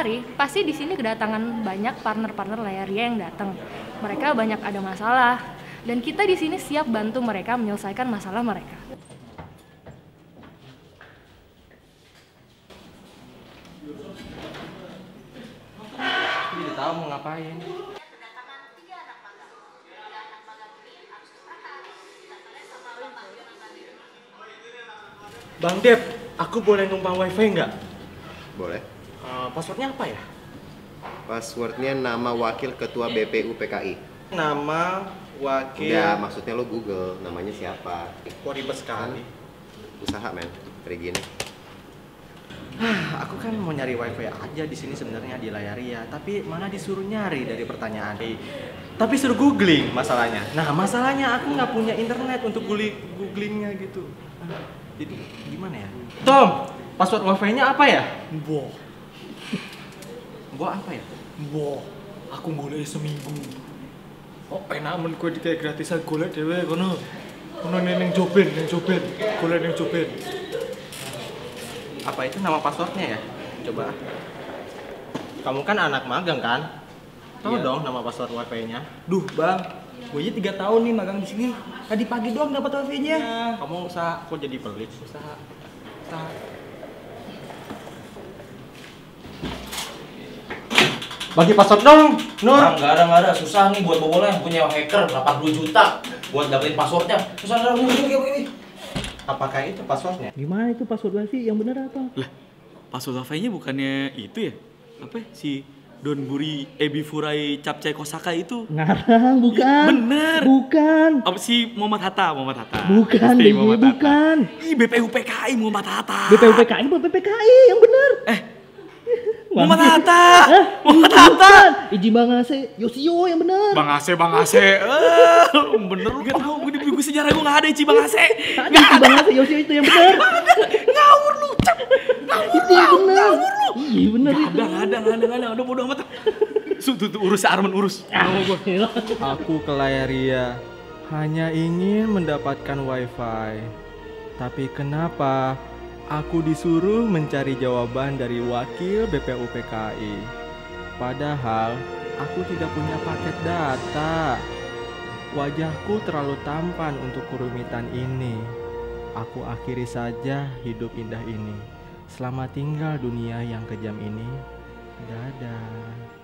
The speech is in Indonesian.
hari pasti di sini kedatangan banyak partner-partner layaria yang datang. Mereka banyak ada masalah dan kita di sini siap bantu mereka menyelesaikan masalah mereka. Aku jadi tahu mau ngapain. Bang Dep, aku boleh numpang wifi nggak? Boleh. Passwordnya apa ya? Passwordnya nama wakil ketua BPU PKI. Nama wakil. Enggak, maksudnya lo Google, namanya siapa? Kok ribet sekali. Usaha men, kayak gini. Ah, aku kan mau nyari wifi aja di sini sebenarnya di layari ya, tapi mana disuruh nyari dari pertanyaan. Tapi suruh googling masalahnya. Nah masalahnya aku nggak punya internet untuk googling googlingnya gitu. Ah, Jadi gimana ya? Tom, password wifi-nya apa ya? Boh, Gua apa ya? boh, aku golek seminggu. Oh, enak men kowe kayak gratisan golek dhewe kono. Kono ning Joben, ning Joben. Golek ning Joben. Apa itu nama passwordnya ya? Coba. Kamu kan anak magang kan? Tahu Iya. dong nama password wifi-nya? Duh, Bang. Gue aja 3 tahun nih magang di sini. Tadi pagi doang dapat wifi-nya. Ya, kamu usaha kok jadi pelit? Usaha. Usaha. Bagi password dong, Nur. Nah, nggak ada nggak ada susah nih buat bobolan yang punya hacker 80 juta buat dapetin passwordnya susah susah begini begini begini Apakah itu passwordnya? Gimana itu password wifi yang bener apa? Lah, password wifi-nya bukannya itu ya? Apa ya? si Don Buri Ebi Furai Capcay Kosaka itu? Ngarang, bukan. bener. Bukan. Apa si Muhammad Hatta, Muhammad Hatta. Bukan, Pasti Muhammad Hatta. bukan. Ih, BPU PKI Muhammad Hatta. BPUPKI bukan PPKI yang bener. Eh, Muhammad Hatta. Muhammad Hatta. Izin Bang Ase, Yosio yang bener. Bang Ase, Bang Ase. Eh, bener lu gak tahu gue di buku sejarah gue gak ada Ci Bang Ase. Tadi Izin Bang Ase, Yosio itu yang bener. Ngawur lu, Cap. Itu yang bener. Iya bener Gak itu. ada, gak ada, gak ada, gak ada. Udah bodo amat. Su, tuh, tuh, urus Arman, urus. Ah, gila. Aku ke Layaria hanya ingin mendapatkan wifi. Tapi kenapa aku disuruh mencari jawaban dari wakil BPU PKI? Padahal aku tidak punya paket data. Wajahku terlalu tampan untuk kerumitan ini. Aku akhiri saja hidup indah ini. Selamat tinggal dunia yang kejam ini. Dadah.